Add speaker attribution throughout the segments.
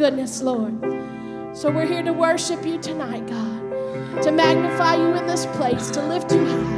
Speaker 1: goodness, Lord. So we're here to worship you tonight, God, to magnify you in this place, to lift you high.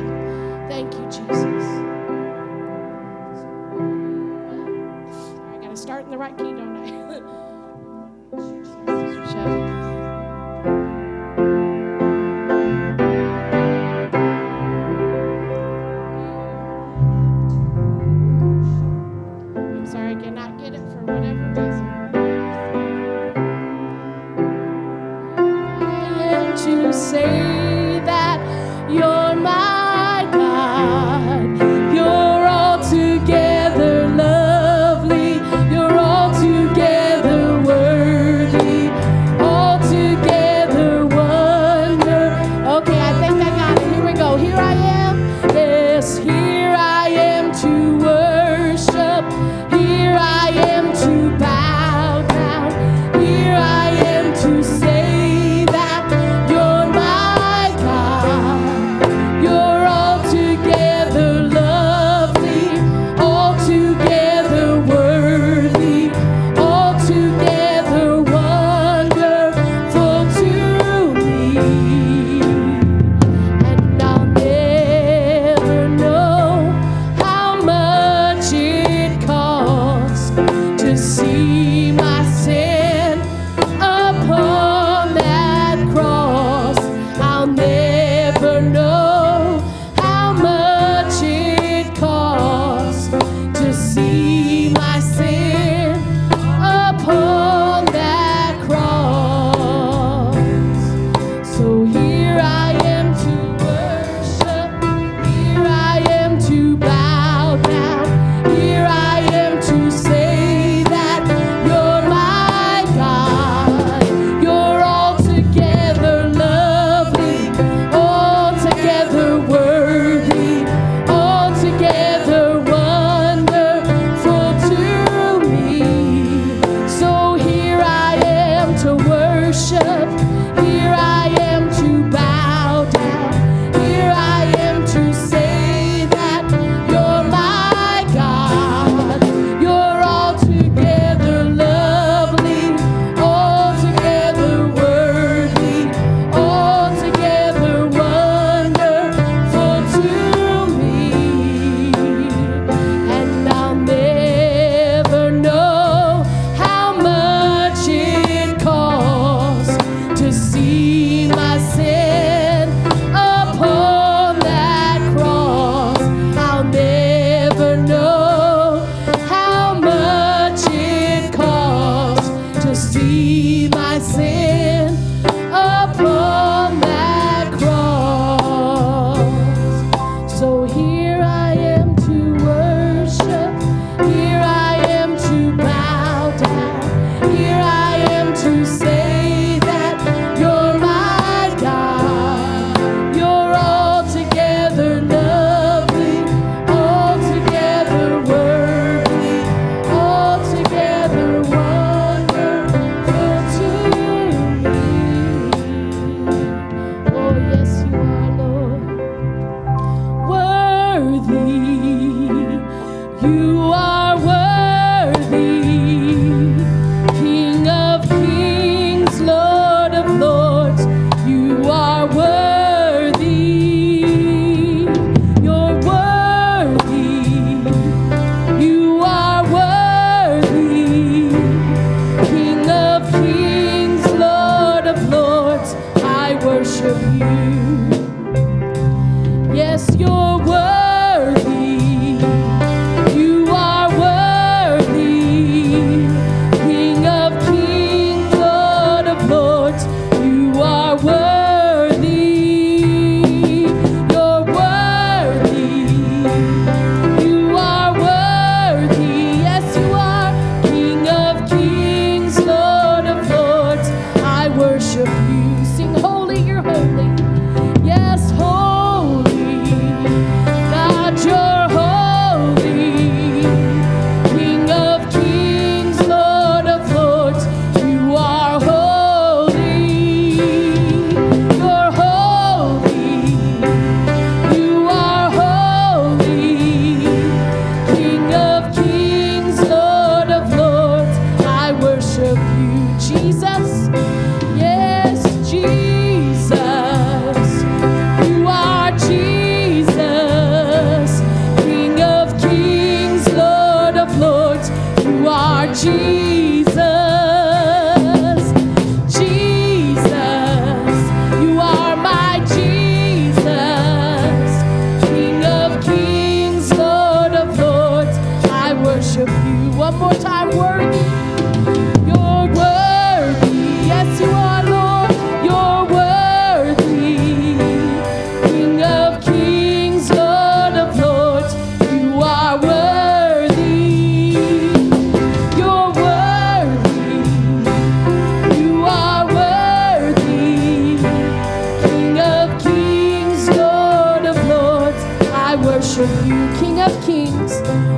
Speaker 1: Worship you, King of Kings.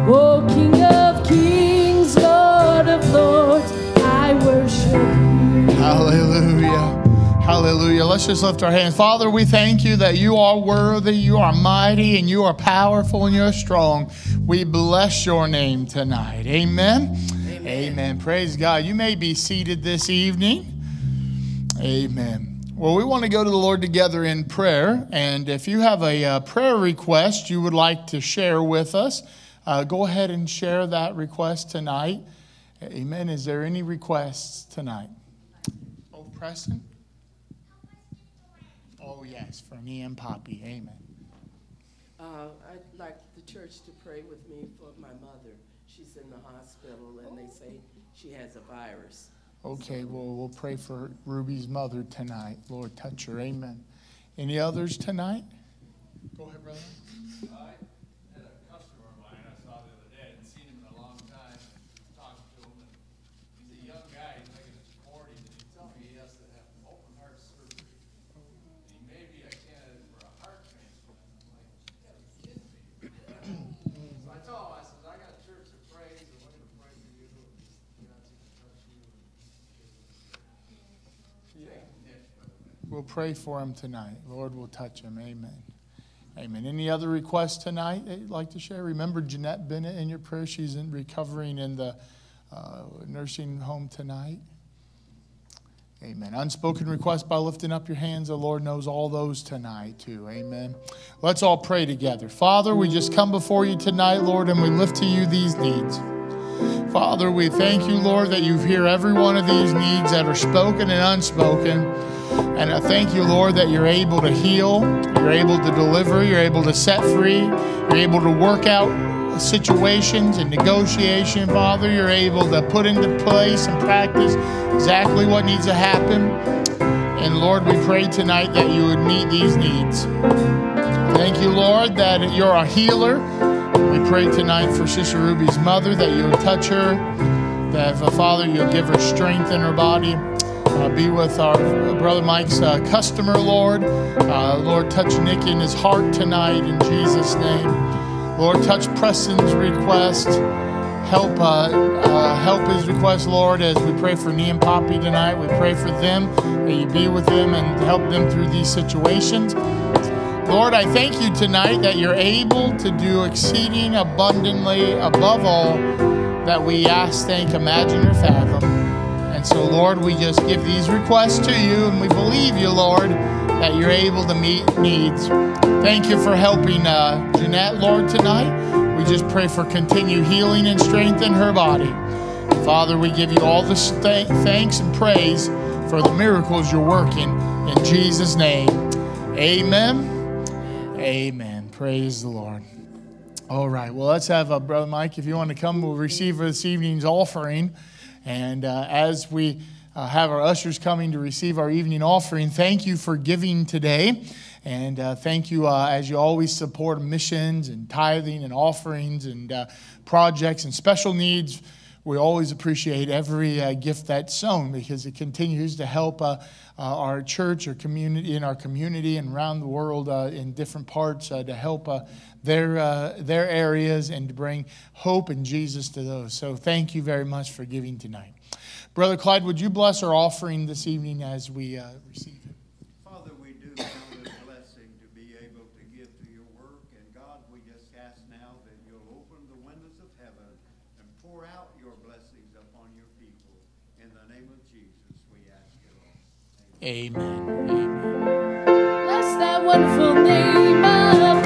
Speaker 1: Oh, King of Kings, Lord of Lords, I worship you.
Speaker 2: Hallelujah. Hallelujah. Let's just lift our hands. Father, we thank you that you are worthy, you are mighty, and you are powerful, and you're strong. We bless your name tonight. Amen. Amen. Amen. Praise God. You may be seated this evening. Amen. Well, we want to go to the Lord together in prayer. And if you have a uh, prayer request you would like to share with us, uh, go ahead and share that request tonight. Amen. Is there any requests tonight? Oh, Preston? Oh, yes, for me and Poppy. Amen.
Speaker 3: Uh, I'd like the church to pray with me for my mother. She's in the hospital and they say she has a virus.
Speaker 2: Okay, well, we'll pray for Ruby's mother tonight. Lord, touch her. Amen. Any others tonight? Go ahead, brother. We'll pray for him tonight. Lord We'll touch him. Amen. Amen. Any other requests tonight that you'd like to share? Remember Jeanette Bennett in your prayer. She's in recovering in the uh, nursing home tonight. Amen. Unspoken request by lifting up your hands. The Lord knows all those tonight, too. Amen. Let's all pray together. Father, we just come before you tonight, Lord, and we lift to you these needs. Father, we thank you, Lord, that you hear every one of these needs that are spoken and unspoken. And I thank you, Lord, that you're able to heal, you're able to deliver, you're able to set free, you're able to work out situations and negotiation, Father. You're able to put into place and practice exactly what needs to happen. And Lord, we pray tonight that you would meet these needs. Thank you, Lord, that you're a healer. We pray tonight for Sister Ruby's mother that you would touch her, that, Father, you'll give her strength in her body. Uh, be with our brother Mike's uh, customer, Lord. Uh, Lord, touch Nick in his heart tonight in Jesus' name. Lord, touch Preston's request. Help, uh, uh, help his request, Lord, as we pray for Nee and Poppy tonight. We pray for them that you be with them and help them through these situations. Lord, I thank you tonight that you're able to do exceeding abundantly above all that we ask, think, imagine, or fathom. So, Lord, we just give these requests to you, and we believe you, Lord, that you're able to meet needs. Thank you for helping uh, Jeanette, Lord, tonight. We just pray for continued healing and strength in her body. Father, we give you all the thanks and praise for the miracles you're working. In Jesus' name, amen. Amen. Praise the Lord. All right. Well, let's have uh, Brother Mike, if you want to come, we'll receive this evening's offering. And uh, as we uh, have our ushers coming to receive our evening offering, thank you for giving today. And uh, thank you uh, as you always support missions and tithing and offerings and uh, projects and special needs. We always appreciate every uh, gift that's sown because it continues to help our church or community in our community and around the world in different parts to help their, uh, their areas and to bring hope and Jesus to those. So thank you very much for giving tonight. Brother Clyde, would you bless our offering this evening as we uh, receive it?
Speaker 4: Father, we do count it a blessing to be able to give to your work. And God, we just ask now that you'll open the windows of heaven and pour out your blessings upon your people. In the name of Jesus, we ask it all.
Speaker 2: Amen. Amen.
Speaker 1: Bless that wonderful name of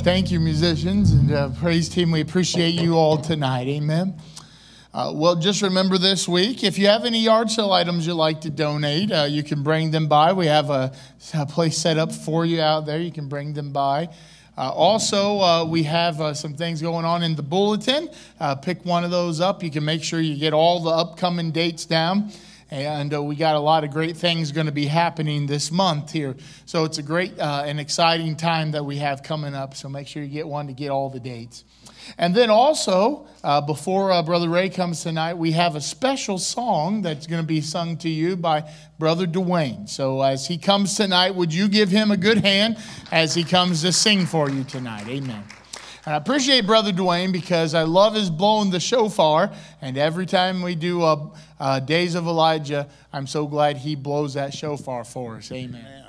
Speaker 2: thank you, musicians and uh, praise team. We appreciate you all tonight. Amen. Uh, well, just remember this week if you have any yard sale items you'd like to donate, uh, you can bring them by. We have a, a, place set up for you out there. You can bring them by. Uh, also, uh, we have uh, some things going on in the bulletin. Pick one of those up. You can make sure you get all the upcoming dates down. And uh, we got a lot of great things going to be happening this month here. So it's a great uh, and exciting time that we have coming up. So make sure you get one to get all the dates. And then also, uh, before uh, Brother Ray comes tonight, we have a special song that's going to be sung to you by Brother Dwayne. So as he comes tonight, would you give him a good hand as he comes to sing for you tonight? Amen. And I appreciate Brother Dwayne because I love his blowing the shofar. And every time we do uh, uh, Days of Elijah, I'm so glad he blows that shofar for us. Amen.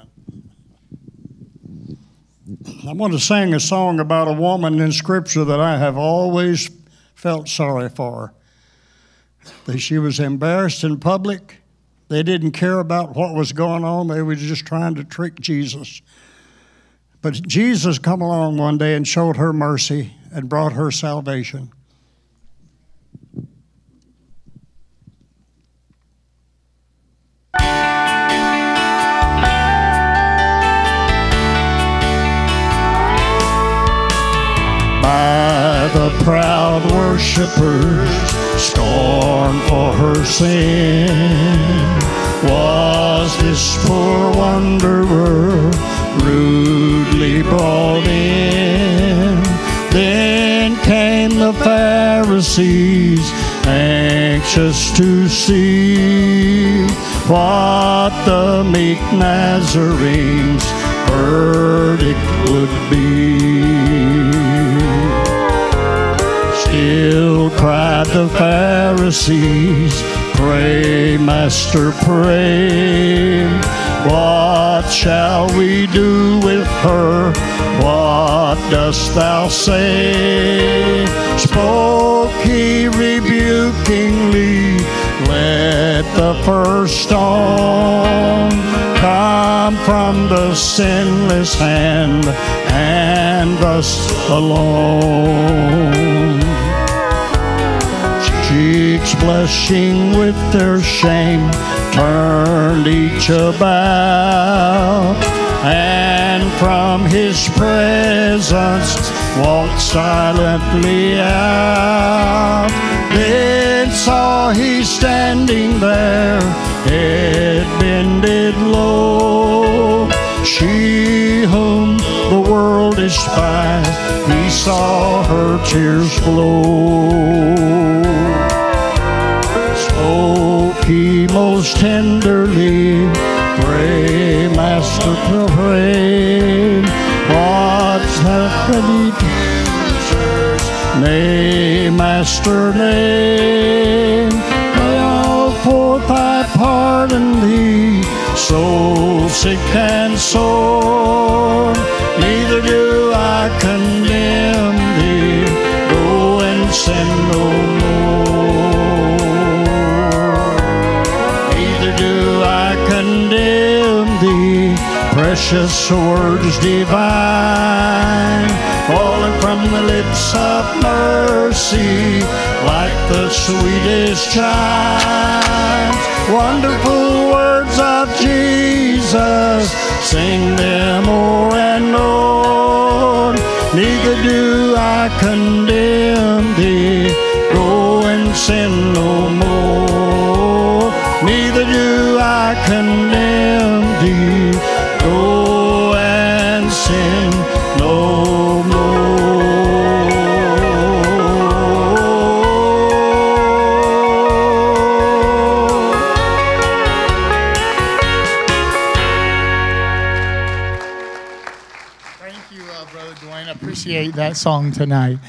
Speaker 5: I want to sing a song about a woman in Scripture that I have always felt sorry for. That she was embarrassed in public. They didn't care about what was going on. They were just trying to trick Jesus. But Jesus come along one day and showed her mercy and brought her salvation. By the proud worshippers, scorned for her sin, was this poor wanderer rudely brought in. Then came the Pharisees, anxious to see what the meek Nazarene's verdict would be. Still cried the Pharisees, Pray, Master, pray. What shall we do with her? What dost thou say? Spoke he rebukingly, let the first stone come from the sinless hand, and thus alone cheeks blushing with their shame, turned each about, and from his presence walked silently out. Then saw he standing there, head bended low, she whom the world despised, he saw her tears flow tenderly, Pray, Master, pray, what's happening? Nay, Master, nay, may all forth I pardon thee, soul sick and sore, precious words divine, falling from the lips of mercy, like the sweetest chimes. Wonderful words of Jesus, sing them o'er and o'er. Neither do I condemn thee, go and sin no more. Neither do I condemn thee,
Speaker 2: tonight.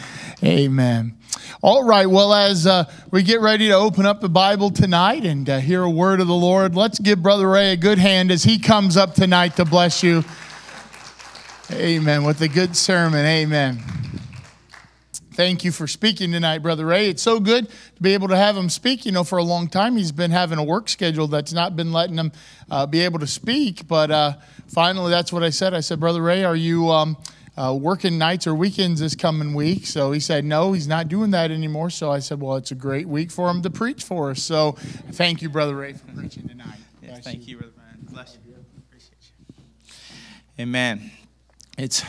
Speaker 2: Amen. All right, well, as uh, we get ready to open up the Bible tonight and uh, hear a word of the Lord, let's give Brother Ray a good hand as he comes up tonight to bless you. Amen. With a good sermon. Amen. Thank you for speaking tonight, Brother Ray. It's so good to be able to have him speak. You know, for a long time, he's been having a work schedule that's not been letting him uh, be able to speak. But uh, finally, that's what I said. I said, Brother Ray, are you. Um, uh, working nights or weekends this coming week. So he said, no, he's not doing that anymore. So I said, well, it's a great week for him to preach for us. So thank you, Brother Ray, for preaching tonight.
Speaker 6: Yes,
Speaker 2: Bless
Speaker 6: thank you, Brother Brian. Bless you. Appreciate you. Amen. It's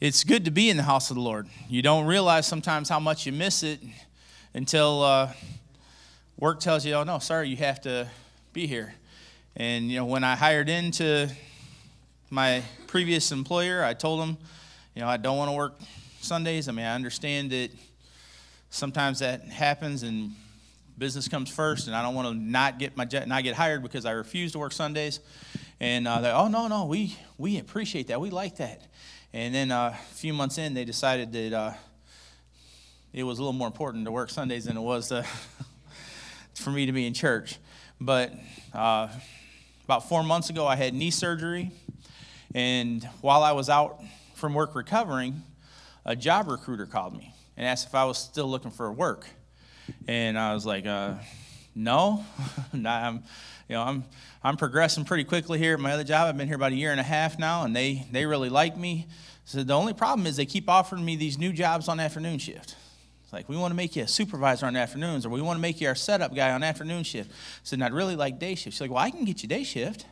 Speaker 6: it's good to be in the house of the Lord. You don't realize sometimes how much you miss it until uh, work tells you, "Oh no, sorry, you have to be here." And you know, when I hired into my previous employer, I told them, you know, I don't want to work Sundays. I mean, I understand that sometimes that happens and business comes first, and I don't want to not get my not get hired because I refuse to work Sundays. And uh, they, oh no, no, we we appreciate that, we like that. And then uh, a few months in, they decided that uh, it was a little more important to work Sundays than it was to, for me to be in church. But uh, about four months ago, I had knee surgery, and while I was out from work recovering, a job recruiter called me and asked if I was still looking for work. And I was like, uh, no, I'm, you know, I'm, I'm progressing pretty quickly here at my other job. I've been here about a year and a half now, and they, they really like me. So the only problem is they keep offering me these new jobs on afternoon shift. It's like, we want to make you a supervisor on afternoons, or we want to make you our setup guy on afternoon shift. I said, I'd really like day shift. She's like, well, I can get you day shift.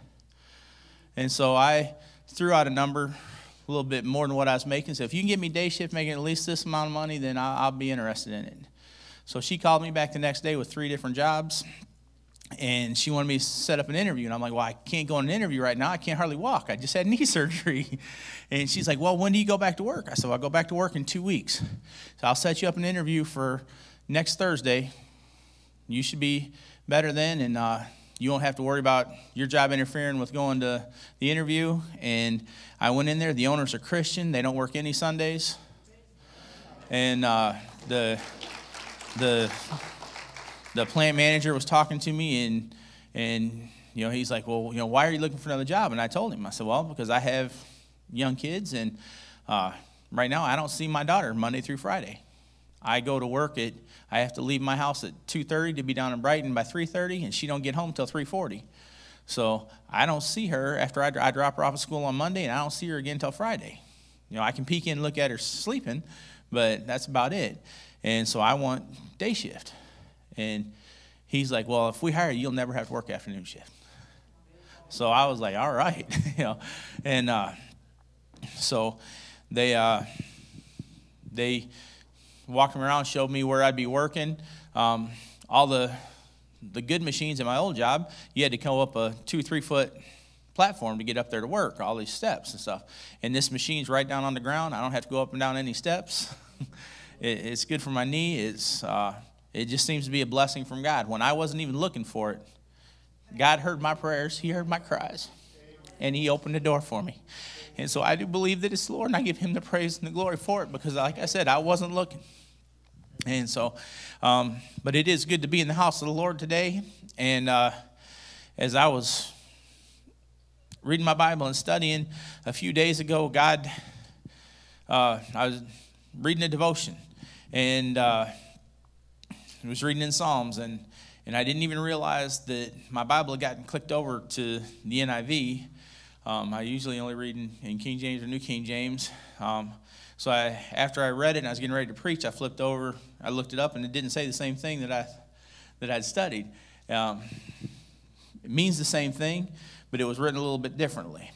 Speaker 6: And so I threw out a number, a little bit more than what I was making. So if you can get me day shift making at least this amount of money, then I'll, I'll be interested in it. So she called me back the next day with three different jobs and she wanted me to set up an interview. And I'm like, well, I can't go on an interview right now. I can't hardly walk. I just had knee surgery. And she's like, well, when do you go back to work? I said, well, I'll go back to work in two weeks. So I'll set you up an interview for next Thursday. You should be better then, and uh, you won't have to worry about your job interfering with going to the interview. And I went in there. The owners are Christian. They don't work any Sundays. And uh, the the the plant manager was talking to me and and you know he's like well you know why are you looking for another job and i told him i said well because i have young kids and uh, right now i don't see my daughter monday through friday i go to work at i have to leave my house at 2.30 to be down in brighton by 3.30 and she don't get home till 3.40 so i don't see her after I, I drop her off at school on monday and i don't see her again until friday you know i can peek in and look at her sleeping but that's about it and so i want day shift and he's like, Well, if we hire you, you'll never have to work afternoon shift. So I was like, All right. you know, and uh, so they, uh, they walked around, showed me where I'd be working. Um, all the, the good machines in my old job, you had to come up a two, three foot platform to get up there to work, all these steps and stuff. And this machine's right down on the ground. I don't have to go up and down any steps. it, it's good for my knee. It's, uh, it just seems to be a blessing from God. When I wasn't even looking for it, God heard my prayers, He heard my cries, and He opened the door for me. And so I do believe that it's the Lord, and I give Him the praise and the glory for it because, like I said, I wasn't looking. And so, um, but it is good to be in the house of the Lord today. And uh, as I was reading my Bible and studying a few days ago, God, uh, I was reading a devotion, and uh, I was reading in Psalms, and, and I didn't even realize that my Bible had gotten clicked over to the NIV. Um, I usually only read in, in, King James or New King James. Um, so I, after I read it and I was getting ready to preach, I flipped over, I looked it up, and it didn't say the same thing that, I, that I'd studied. Um, it means the same thing, but it was written a little bit differently.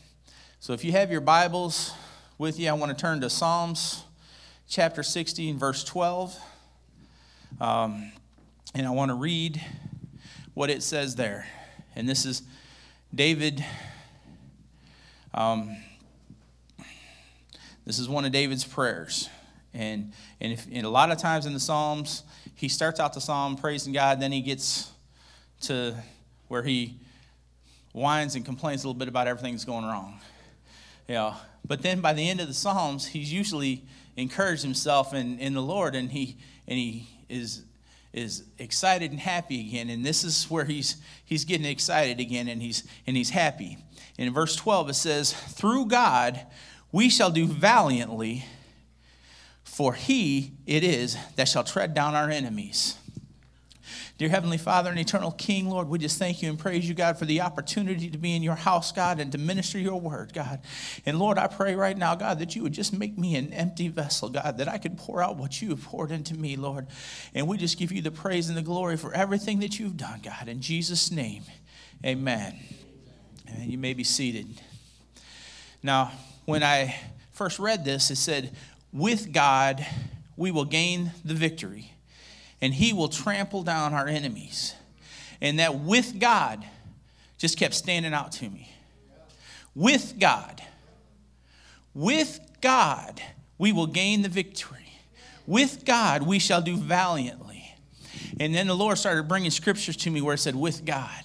Speaker 6: So if you have your Bibles with you, I want to turn to Psalms chapter 16, verse 12. Um, and I want to read what it says there. And this is David. Um, this is one of David's prayers. And, and, if, and a lot of times in the Psalms, he starts out the psalm praising God, then he gets to where he whines and complains a little bit about everything that's going wrong. You know, but then by the end of the Psalms, he's usually encouraged himself in, in the Lord and he, and he is is excited and happy again and this is where he's he's getting excited again and he's and he's happy in verse 12 it says through god we shall do valiantly for he it is that shall tread down our enemies Dear Heavenly Father and Eternal King, Lord, we just thank you and praise you, God, for the opportunity to be in your house, God, and to minister your word, God. And Lord, I pray right now, God, that you would just make me an empty vessel, God, that I could pour out what you have poured into me, Lord. And we just give you the praise and the glory for everything that you've done, God. In Jesus' name, amen. And you may be seated. Now, when I first read this, it said, With God, we will gain the victory and he will trample down our enemies. And that with God just kept standing out to me. With God, with God, we will gain the victory. With God, we shall do valiantly. And then the Lord started bringing scriptures to me where it said, with God.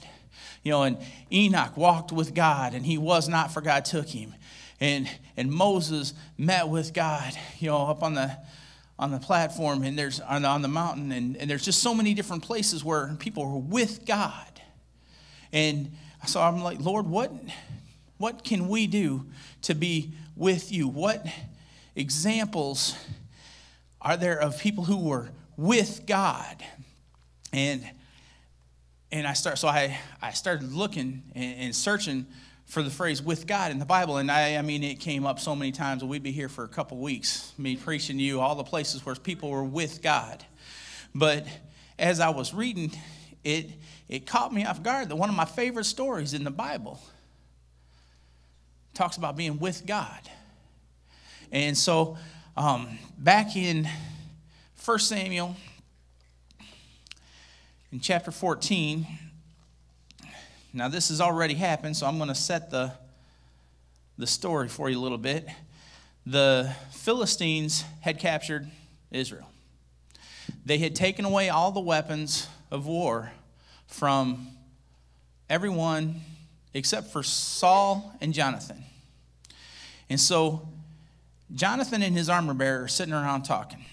Speaker 6: You know, and Enoch walked with God, and he was not, for God took him. And, and Moses met with God, you know, up on the, on the platform and there's on the, on the mountain and, and there's just so many different places where people were with god. And so i'm like lord what what can we do to be with you? What examples are there of people who were with god? And and i start so i i started looking and, and searching for the phrase with God in the Bible. And I, I mean, it came up so many times, we'd be here for a couple weeks, me preaching to you all the places where people were with God. But as I was reading, it, it caught me off guard that one of my favorite stories in the Bible talks about being with God. And so um, back in 1 Samuel, in chapter 14, now, this has already happened, so I'm going to set the, the story for you a little bit. The Philistines had captured Israel, they had taken away all the weapons of war from everyone except for Saul and Jonathan. And so, Jonathan and his armor bearer are sitting around talking.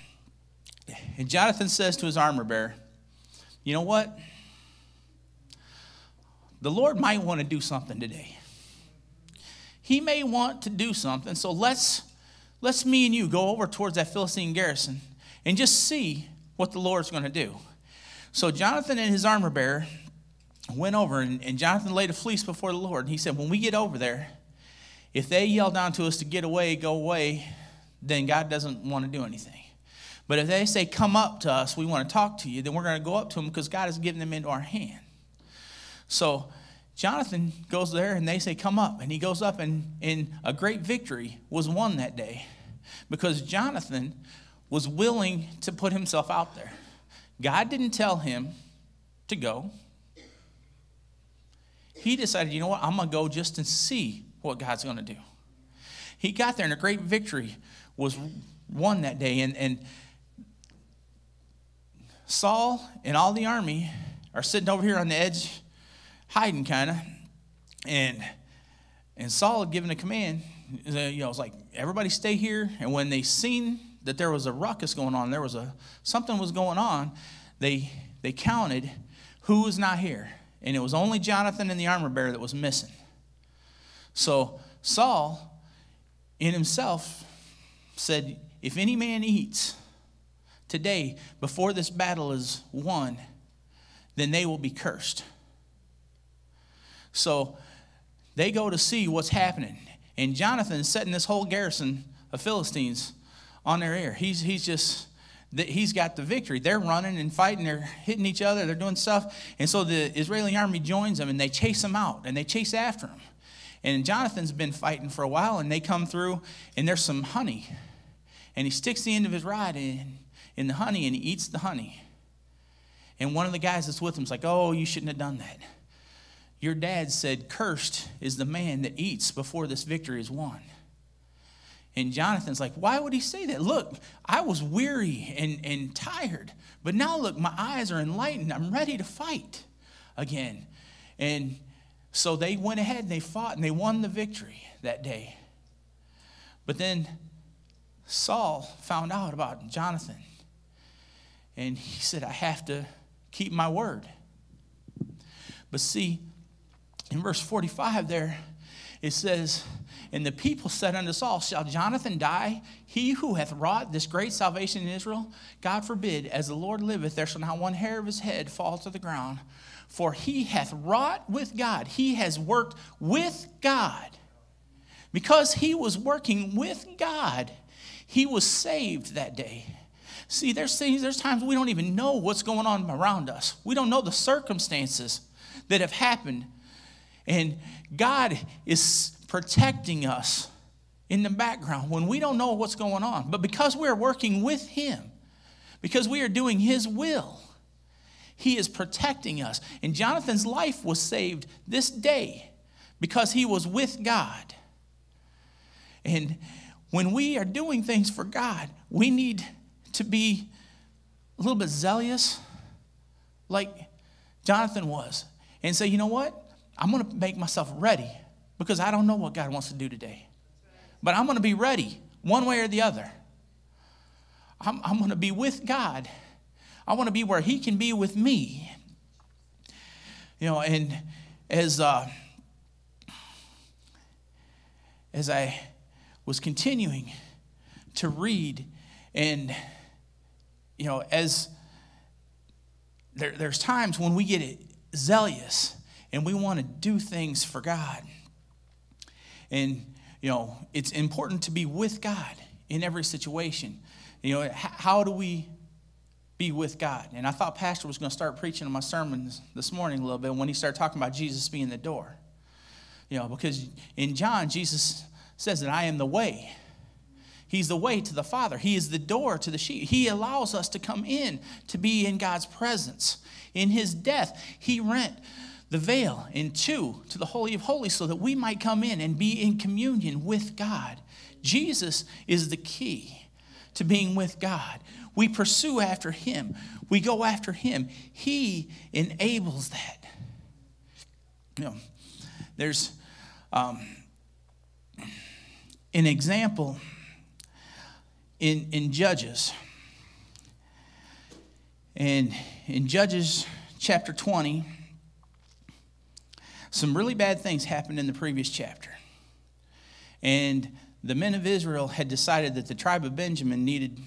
Speaker 6: And Jonathan says to his armor bearer, You know what? the Lord might want to do something today. He may want to do something. So let's let's me and you go over towards that Philistine garrison and just see what the Lord's going to do. So Jonathan and his armor bearer went over, and, and Jonathan laid a fleece before the Lord. And he said, When we get over there, if they yell down to us to get away, go away, then God doesn't want to do anything. But if they say, Come up to us, we want to talk to you, then we're going to go up to them because God has given them into our hand. So Jonathan goes there and they say, Come up. And he goes up, and, and a great victory was won that day because Jonathan was willing to put himself out there. God didn't tell him to go. He decided, you know what, I'm going to go just to see what God's going to do. He got there, and a great victory was won that day. And, and Saul and all the army are sitting over here on the edge hiding kind of. And and Saul had given a command. You know, it's like everybody stay here. And when they seen that there was a ruckus going on, there was a something was going on. They they counted who was not here, and it was only Jonathan and the armor bearer that was missing. So Saul, in himself, said, "If any man eats today before this battle is won, then they will be cursed." So they go to see what's happening. And Jonathan's setting this whole garrison of Philistines on their ear. He's, he's just, he's got the victory. They're running and fighting, they're hitting each other, they're doing stuff. And so the Israeli army joins them and they chase them out and they chase after them. And Jonathan's been fighting for a while and they come through and there's some honey. And he sticks the end of his rod in, in the honey and he eats the honey. And one of the guys that's with him is like, Oh, you shouldn't have done that. Your dad said, Cursed is the man that eats before this victory is won. And Jonathan's like, Why would he say that? Look, I was weary and, and tired, but now look, my eyes are enlightened. I'm ready to fight again. And so they went ahead and they fought and they won the victory that day. But then Saul found out about Jonathan. And he said, I have to keep my word. But see, in verse 45 there, it says, And the people said unto Saul, Shall Jonathan die, he who hath wrought this great salvation in Israel? God forbid, as the Lord liveth, there shall not one hair of his head fall to the ground. For he hath wrought with God, he has worked with God. Because he was working with God, he was saved that day. See, there's things, there's times we don't even know what's going on around us. We don't know the circumstances that have happened. And God is protecting us in the background when we don't know what's going on. But because we're working with Him, because we are doing His will, He is protecting us. And Jonathan's life was saved this day because he was with God. And when we are doing things for God, we need to be a little bit zealous, like Jonathan was, and say, you know what? I'm going to make myself ready because I don't know what God wants to do today. But I'm going to be ready one way or the other. I'm, I'm going to be with God. I want to be where He can be with me. You know, and as uh, as I was continuing to read, and you know, as there, there's times when we get zealous and we want to do things for God. And, you know, it's important to be with God in every situation. You know, how do we be with God? And I thought Pastor was going to start preaching in my sermons this morning a little bit when he started talking about Jesus being the door. You know, because in John, Jesus says that I am the way. He's the way to the Father. He is the door to the sheep. He allows us to come in to be in God's presence. In his death, he rent the veil in two to the Holy of Holies so that we might come in and be in communion with God. Jesus is the key to being with God. We pursue after him, we go after him. He enables that. You know, there's um, an example in, in Judges. And in Judges chapter 20, some really bad things happened in the previous chapter. And the men of Israel had decided that the tribe of Benjamin needed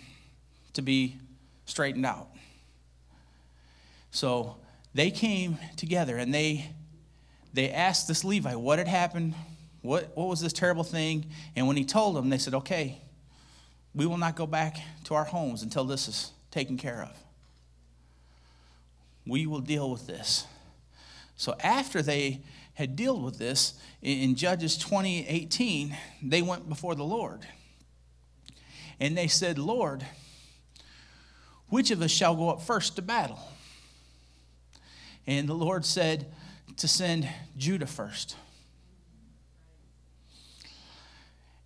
Speaker 6: to be straightened out. So they came together and they, they asked this Levite what had happened, what, what was this terrible thing. And when he told them, they said, okay, we will not go back to our homes until this is taken care of. We will deal with this. So after they had dealt with this in Judges 2018, they went before the Lord. And they said, Lord, which of us shall go up first to battle? And the Lord said to send Judah first.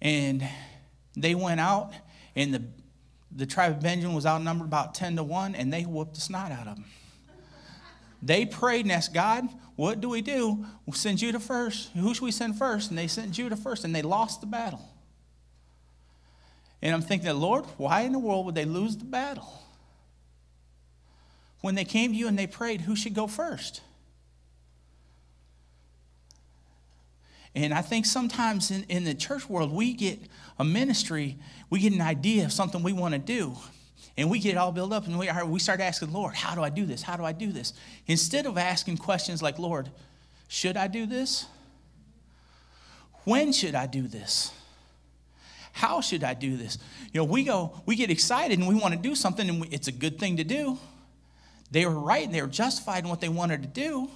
Speaker 6: And they went out, and the, the tribe of Benjamin was outnumbered about 10 to 1, and they whooped the snot out of them. They prayed and asked God, what do we do? We'll send Judah first. Who should we send first? And they sent Judah first, and they lost the battle. And I'm thinking, Lord, why in the world would they lose the battle? When they came to you and they prayed, who should go first? And I think sometimes in, in the church world, we get a ministry, we get an idea of something we want to do. And we get all built up and we, we start asking, Lord, how do I do this? How do I do this? Instead of asking questions like, Lord, should I do this? When should I do this? How should I do this? You know, we go, we get excited and we want to do something and we, it's a good thing to do. They were right and they were justified in what they wanted to do,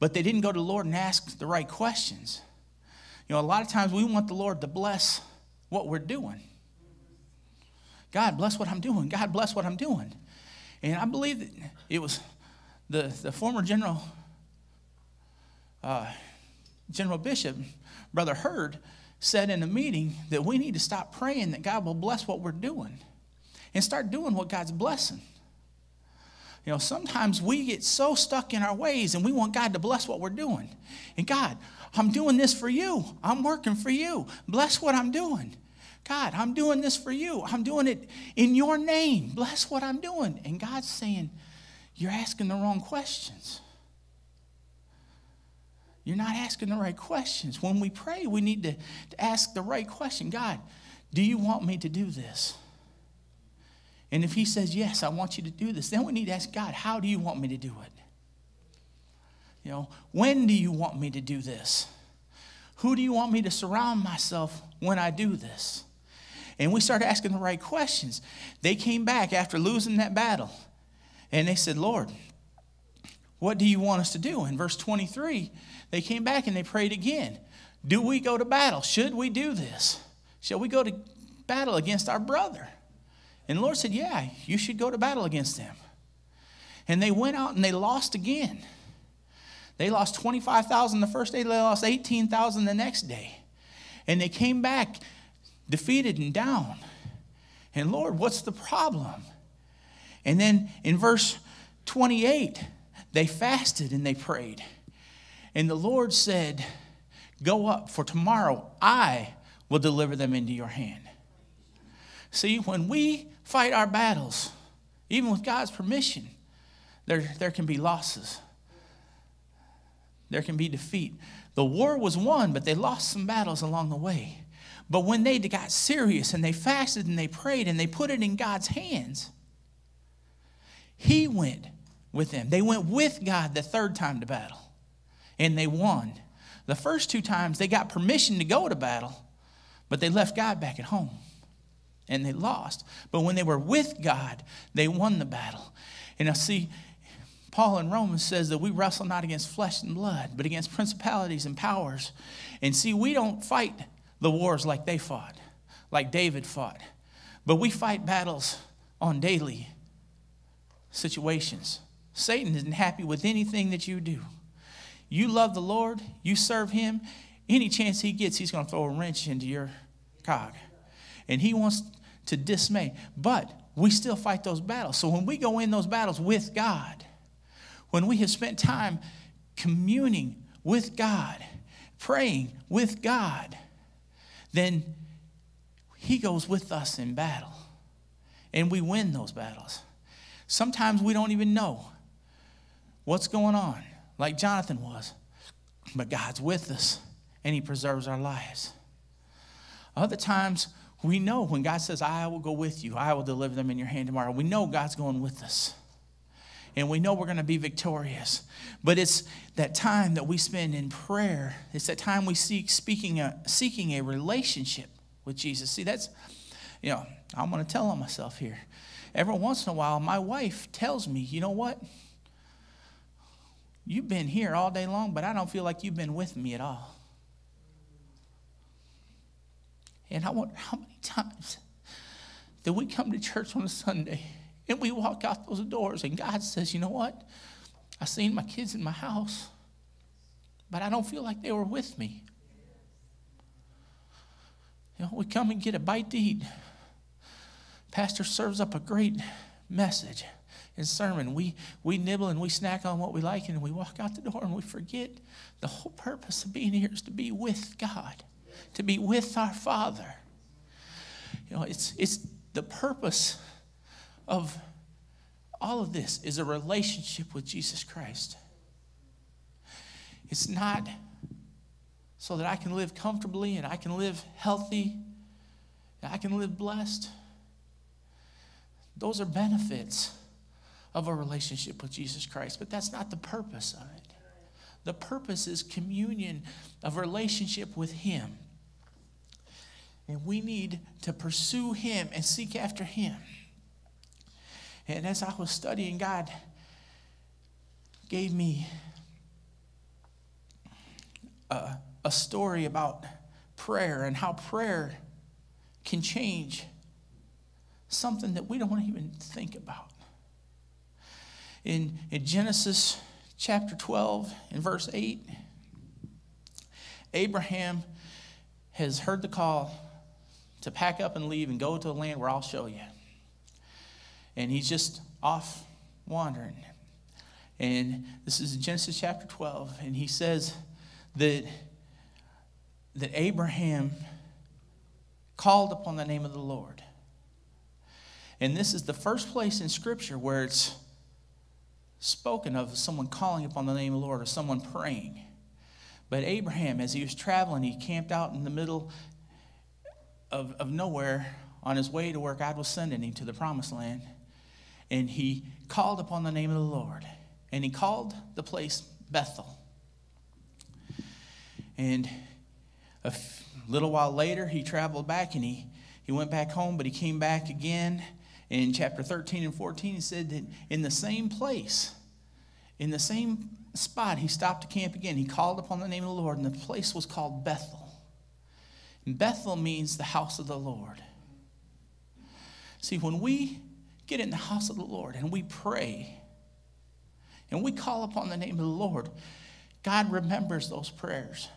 Speaker 6: but they didn't go to the Lord and ask the right questions. You know, a lot of times we want the Lord to bless what we're doing. God, bless what I'm doing. God, bless what I'm doing. And I believe that it was the, the former general, uh, General Bishop, Brother Hurd, said in a meeting that we need to stop praying that God will bless what we're doing and start doing what God's blessing. You know, sometimes we get so stuck in our ways and we want God to bless what we're doing. And God, I'm doing this for you. I'm working for you. Bless what I'm doing. God, I'm doing this for you. I'm doing it in your name. Bless what I'm doing. And God's saying, You're asking the wrong questions. you're not asking the right questions. When we pray, we need to, to ask the right question God, do you want me to do this? And if He says, Yes, I want you to do this, then we need to ask God, How do you want me to do it? You know, when do you want me to do this? Who do you want me to surround myself when I do this? And we started asking the right questions. They came back after losing that battle and they said, Lord, what do you want us to do? In verse 23, they came back and they prayed again. Do we go to battle? Should we do this? Shall we go to battle against our brother? And the Lord said, Yeah, you should go to battle against them. And they went out and they lost again. They lost 25,000 the first day, they lost 18,000 the next day. And they came back defeated and down. And Lord, what's the problem? And then in verse 28, they fasted and they prayed. And the Lord said, Go up, for tomorrow I will deliver them into your hand. See, when we fight our battles, even with God's permission, there, there can be losses there can be defeat. The war was won, but they lost some battles along the way. But when they got serious and they fasted and they prayed and they put it in God's hands, He went with them. They went with God the third time to battle and they won. The first two times they got permission to go to battle, but they left God back at home and they lost. But when they were with God, they won the battle. And I see, Paul in Romans says that we wrestle not against flesh and blood, but against principalities and powers. And see, we don't fight the wars like they fought, like David fought, but we fight battles on daily situations. Satan isn't happy with anything that you do. You love the Lord, you serve him, any chance he gets, he's going to throw a wrench into your cog. And he wants to dismay. But we still fight those battles. So when we go in those battles with God, when we have spent time communing with God, praying with God, then He goes with us in battle. And we win those battles. Sometimes we don't even know what's going on, like Jonathan was. But God's with us and He preserves our lives. Other times, we know when God says, I will go with you, I will deliver them in your hand tomorrow. We know God's going with us and we know we're going to be victorious. But it's that time that we spend in prayer. It's that time we seek speaking a, seeking a relationship with Jesus. See, that's, you know, I'm going to tell on myself here. Every once in a while, my wife tells me, you know what? You've been here all day long, but I don't feel like you've been with me at all. And I wonder how many times that we come to church on a Sunday and we walk out those doors, and God says, You know what? I seen my kids in my house, but I don't feel like they were with me. You know, we come and get a bite to eat. Pastor serves up a great message and sermon. We, we nibble and we snack on what we like, and we walk out the door and we forget the whole purpose of being here is to be with God, to be with our Father. You know, it's, it's the purpose of all of this is a relationship with Jesus Christ. It's not so that I can live comfortably and I can live healthy and I can live blessed. Those are benefits of a relationship with Jesus Christ, but that's not the purpose of it. The purpose is communion of relationship with Him. And we need to pursue Him and seek after Him. And as I was studying, God gave me a, a story about prayer and how prayer can change something that we don't even think about. In, in Genesis chapter 12, in verse 8, Abraham has heard the call to pack up and leave and go to a land where I'll show you and he's just off wandering. And this is Genesis chapter 12, and he says that, that Abraham called upon the name of the Lord. And this is the first place in Scripture where it's spoken of someone calling upon the name of the Lord or someone praying. But Abraham, as he was traveling, he camped out in the middle of, of nowhere on his way to where God was sending him to the promised land. And he called upon the name of the Lord. And he called the place Bethel. And a little while later, he traveled back and he, he went back home, but he came back again. In chapter 13 and 14, he said that in the same place, in the same spot, he stopped to camp again. He called upon the name of the Lord, and the place was called Bethel. Bethel means the house of the Lord. See, when we get in the house of the Lord and we pray and we call upon the name of the Lord, God remembers those prayers.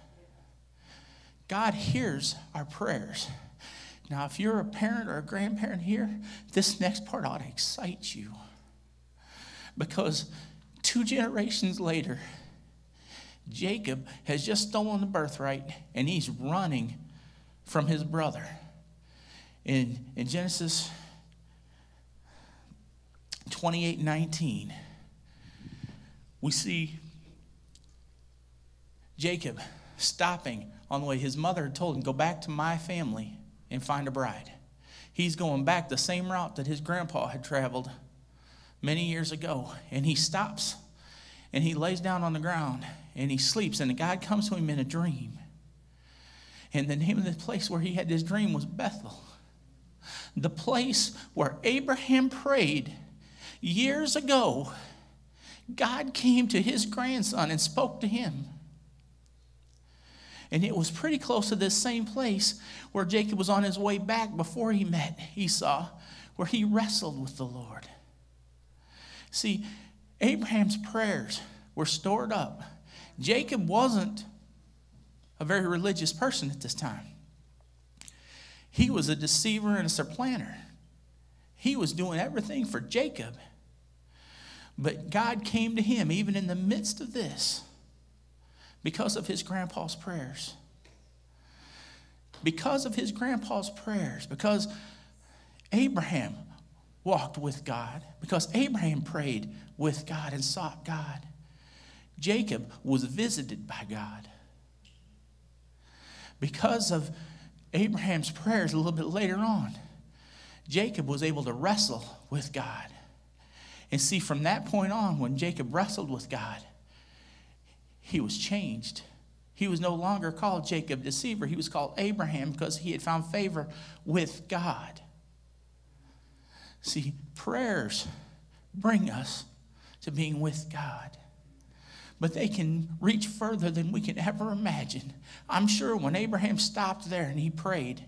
Speaker 6: God hears our prayers. Now, if you're a parent or a grandparent here, this next part ought to excite you. Because two generations later, Jacob has just stolen the birthright and he's running from his brother. In, in Genesis 28 19, we see Jacob stopping on the way. His mother had told him, Go back to my family and find a bride. He's going back the same route that his grandpa had traveled many years ago. And he stops and he lays down on the ground and he sleeps. And God comes to him in a dream. And the name of the place where he had this dream was Bethel, the place where Abraham prayed years ago. God came to his grandson and spoke to him. And it was pretty close to this same place where Jacob was on his way back before he met Esau, where he wrestled with the Lord. See, Abraham's prayers were stored up. Jacob wasn't a very religious person at this time. He was a deceiver and a supplanter. He was doing everything for Jacob. But God came to him even in the midst of this because of his grandpa's prayers. Because of his grandpa's prayers, because Abraham walked with God, because Abraham prayed with God and sought God, Jacob was visited by God. Because of Abraham's prayers a little bit later on, Jacob was able to wrestle with God. And see, from that point on, when Jacob wrestled with God, he was changed. He was no longer called Jacob deceiver. He was called Abraham because he had found favor with God. See, prayers bring us to being with God. But they can reach further than we can ever imagine. I'm sure when Abraham stopped there and he prayed,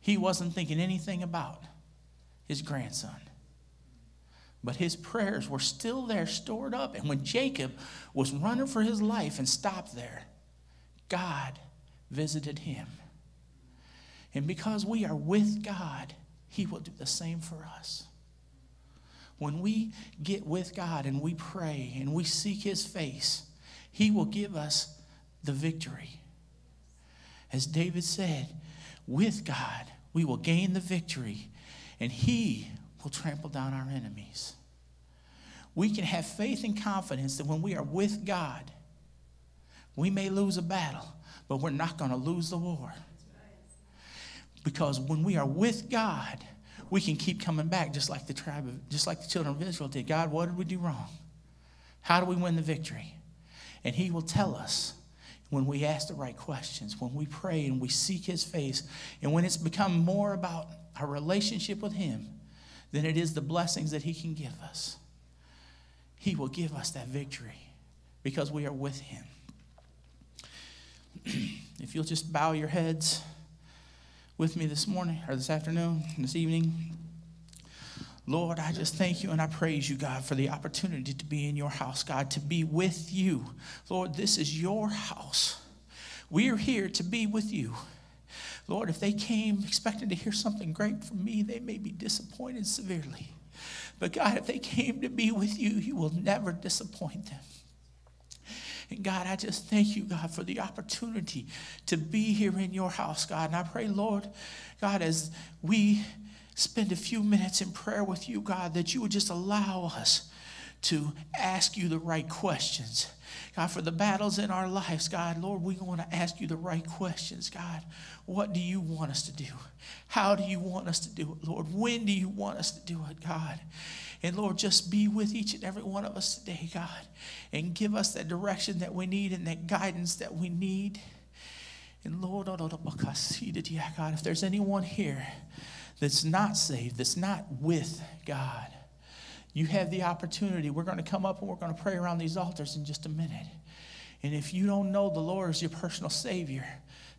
Speaker 6: he wasn't thinking anything about his grandson. But his prayers were still there, stored up. And when Jacob was running for his life and stopped there, God visited him. And because we are with God, he will do the same for us. When we get with God and we pray and we seek his face, he will give us the victory. As David said, with God, we will gain the victory, and he will trample down our enemies. We can have faith and confidence that when we are with God, we may lose a battle, but we're not going to lose the war. Because when we are with God, we can keep coming back just like the tribe of, just like the children of Israel did. God, what did we do wrong? How do we win the victory? And he will tell us when we ask the right questions, when we pray and we seek his face, and when it's become more about our relationship with him than it is the blessings that he can give us. He will give us that victory because we are with him. if you'll just bow your heads with me this morning or this afternoon, this evening. Lord, I just thank you and I praise you, God, for the opportunity to be in your house, God, to be with you. Lord, this is your house. We are here to be with you. Lord, if they came expecting to hear something great from me, they may be disappointed severely. But God, if they came to be with you, you will never disappoint them. And God, I just thank you, God, for the opportunity to be here in your house, God. And I pray, Lord, God, as we spend a few minutes in prayer with you, God, that you would just allow us to ask you the right questions. God, for the battles in our lives, God, Lord, we want to ask you the right questions, God. What do you want us to do? How do you want us to do it, Lord? When do you want us to do it, God? And Lord, just be with each and every one of us today, God, and give us that direction that we need and that guidance that we need. And Lord, oh, oh God, if there's anyone here that's not saved, that's not with God, you have the opportunity. We're going to come up and we're going to pray around these altars in just a minute. And if you don't know the Lord as your personal Savior,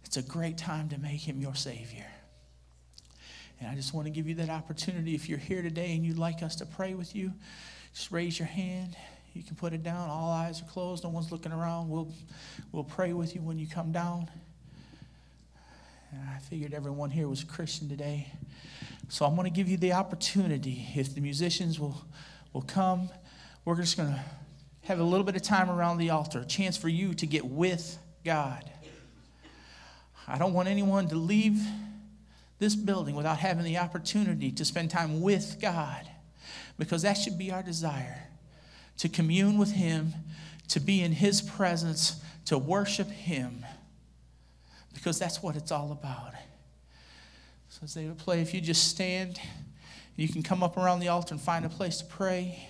Speaker 6: it's a great time to make Him your Savior. And I just want to give you that opportunity. If you're here today and you'd like us to pray with you, just raise your hand. You can put it down. All eyes are closed. No one's looking around. We'll, we'll pray with you when you come down. And I figured everyone here was a Christian today. So I'm going to give you the opportunity. If the musicians will, will come, we're just going to have a little bit of time around the altar, a chance for you to get with God. I don't want anyone to leave this building without having the opportunity to spend time with God because that should be our desire to commune with Him, to be in His presence, to worship Him because that's what it's all about. So as they would play, if you just stand, you can come up around the altar and find a place to pray.